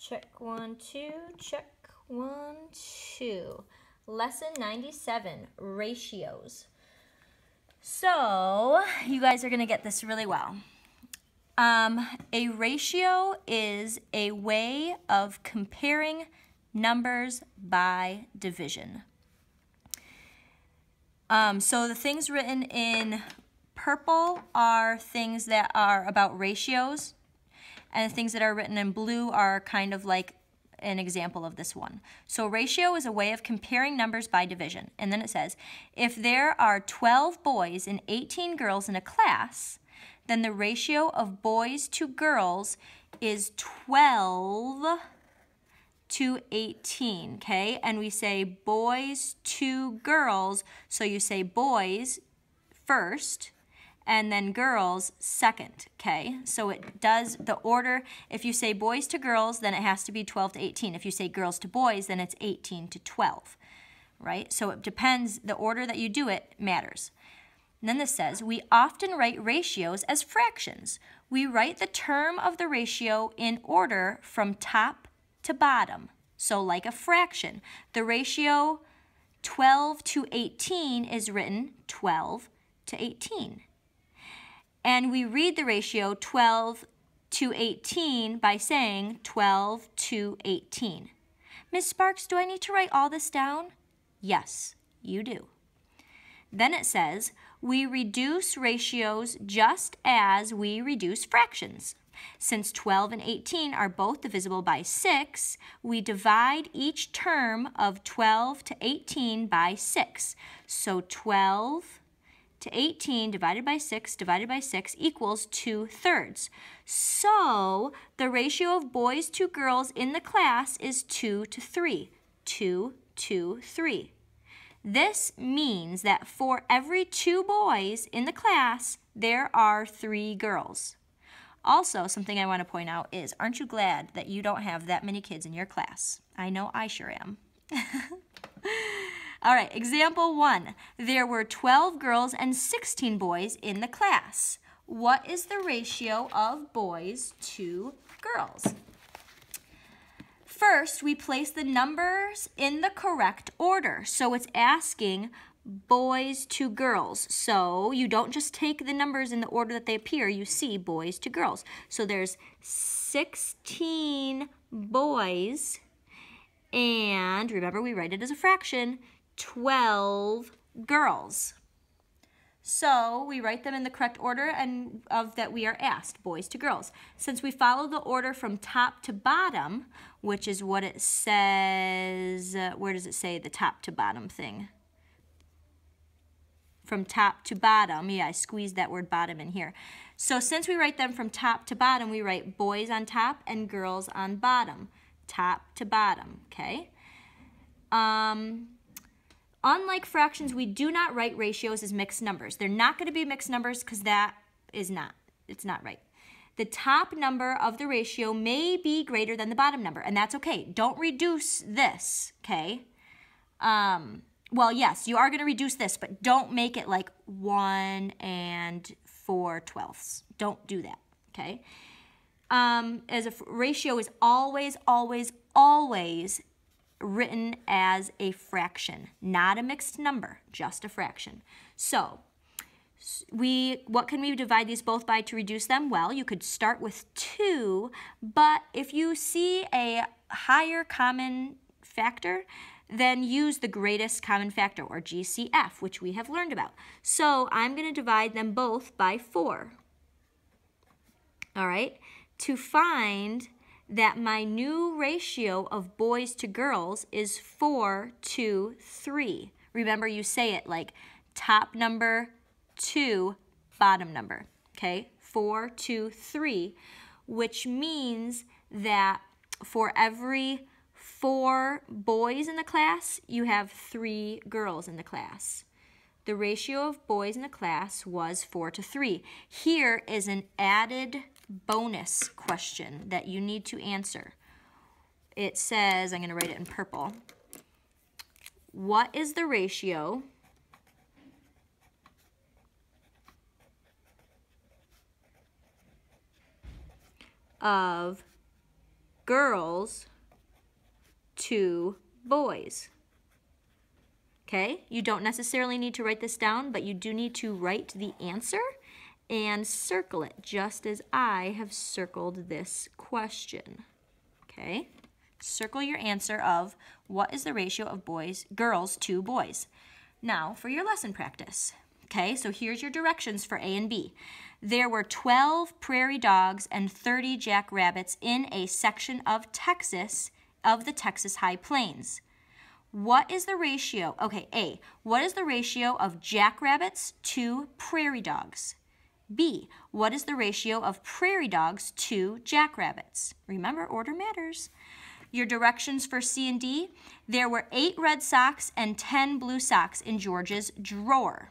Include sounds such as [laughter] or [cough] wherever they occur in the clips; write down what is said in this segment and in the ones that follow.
Check one, two, check one, two. Lesson 97, ratios. So, you guys are to get this really well. Um, a ratio is a way of comparing numbers by division. Um, so the things written in purple are things that are about ratios, and the things that are written in blue are kind of like an example of this one. So ratio is a way of comparing numbers by division. And then it says, if there are 12 boys and 18 girls in a class, then the ratio of boys to girls is 12 to 18, okay? And we say boys to girls, so you say boys first, and then girls second, okay? So it does the order, if you say boys to girls, then it has to be 12 to 18. If you say girls to boys, then it's 18 to 12, right? So it depends, the order that you do it matters. And then this says, we often write ratios as fractions. We write the term of the ratio in order from top to bottom. So like a fraction. The ratio 12 to 18 is written 12 to 18. And we read the ratio 12 to 18 by saying 12 to 18. Ms. Sparks, do I need to write all this down? Yes, you do. Then it says, we reduce ratios just as we reduce fractions. Since 12 and 18 are both divisible by 6, we divide each term of 12 to 18 by 6. So 12 to 18 divided by 6 divided by 6 equals 2 thirds. So the ratio of boys to girls in the class is 2 to 3. 2 to 3. This means that for every two boys in the class, there are three girls. Also, something I want to point out is, aren't you glad that you don't have that many kids in your class? I know I sure am. [laughs] All right, example one. There were 12 girls and 16 boys in the class. What is the ratio of boys to girls? First, we place the numbers in the correct order. So it's asking boys to girls. So you don't just take the numbers in the order that they appear, you see boys to girls. So there's 16 boys, and remember we write it as a fraction, 12 girls. So we write them in the correct order and of that we are asked, boys to girls. Since we follow the order from top to bottom, which is what it says, uh, where does it say the top to bottom thing? From top to bottom, yeah, I squeezed that word bottom in here. So since we write them from top to bottom, we write boys on top and girls on bottom, top to bottom, okay? Um, Unlike fractions, we do not write ratios as mixed numbers. They're not going to be mixed numbers because that is not, it's not right. The top number of the ratio may be greater than the bottom number, and that's okay. Don't reduce this, okay? Um, well, yes, you are going to reduce this, but don't make it like 1 and 4 twelfths. Don't do that, okay? Um, as a ratio is always, always, always written as a fraction, not a mixed number, just a fraction. So, we what can we divide these both by to reduce them? Well, you could start with 2, but if you see a higher common factor, then use the greatest common factor, or GCF, which we have learned about. So I'm going to divide them both by 4. All right? To find that my new ratio of boys to girls is 4 to 3. Remember, you say it like top number to bottom number, okay? 4 to 3, which means that for every four boys in the class, you have three girls in the class. The ratio of boys in the class was 4 to 3. Here is an added bonus question that you need to answer. It says, I'm going to write it in purple. What is the ratio of girls to boys. Okay, you don't necessarily need to write this down, but you do need to write the answer and circle it, just as I have circled this question. Okay, circle your answer of what is the ratio of boys, girls to boys. Now for your lesson practice. Okay, so here's your directions for A and B. There were 12 prairie dogs and 30 jackrabbits in a section of Texas of the Texas High Plains. What is the ratio? Okay, A. What is the ratio of jackrabbits to prairie dogs? B. What is the ratio of prairie dogs to jackrabbits? Remember, order matters. Your directions for C and D. There were eight red socks and 10 blue socks in George's drawer.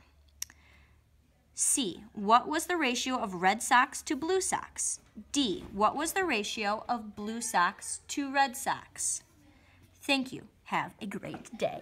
C. What was the ratio of red socks to blue socks? D. What was the ratio of blue socks to red socks? Thank you. Have a great day.